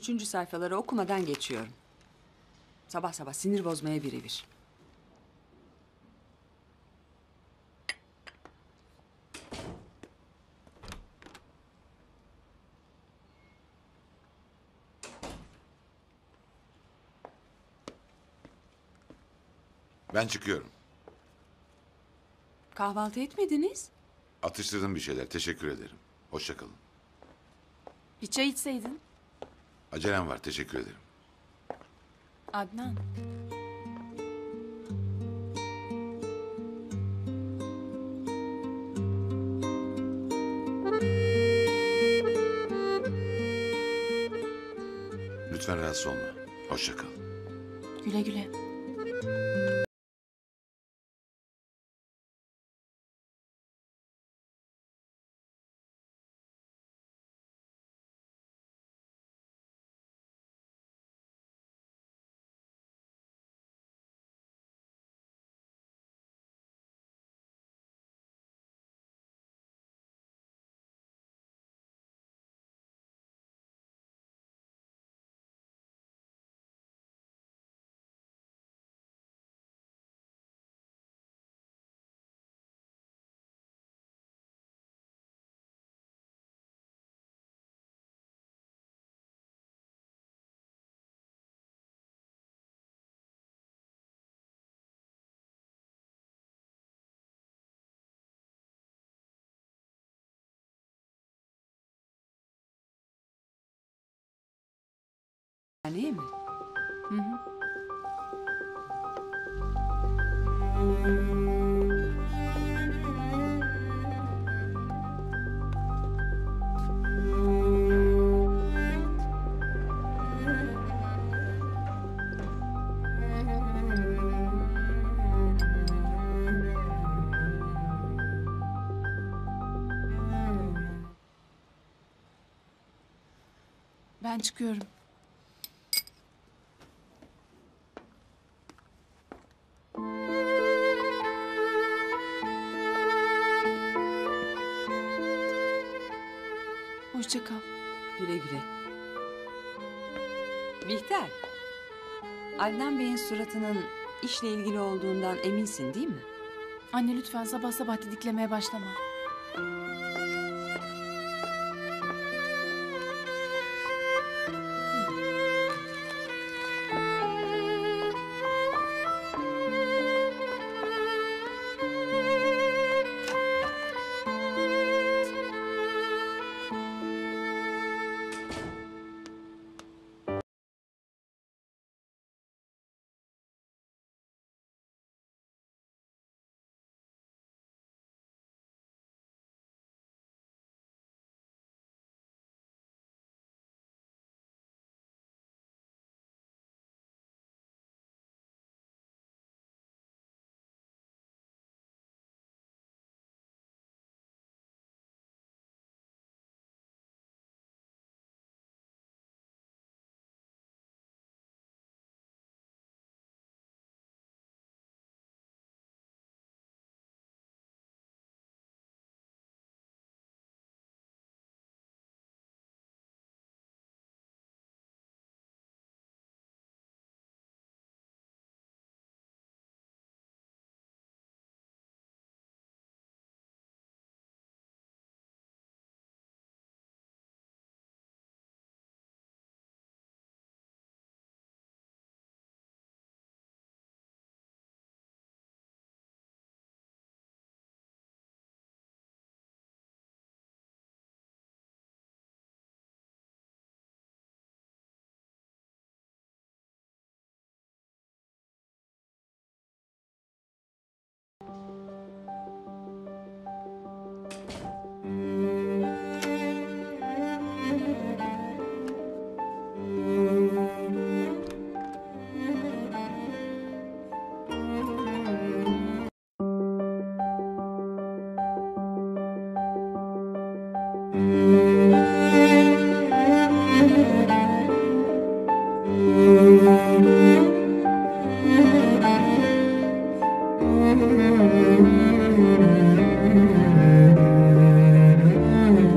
Üçüncü sayfaları okumadan geçiyorum. Sabah sabah sinir bozmaya birebir. Ben çıkıyorum. Kahvaltı etmediniz? Atıştırdım bir şeyler. Teşekkür ederim. Hoşça kalın. Bir çay içseydin. Acelem var. Teşekkür ederim. Adnan. Lütfen rahatsız olma. Hoşça kal. Güle güle. Yani mi? Ben çıkıyorum. Hoşça kal. Güle güle. Bihter. Adnan Bey'in suratının işle ilgili olduğundan eminsin değil mi? Anne lütfen sabah sabah didiklemeye başlama.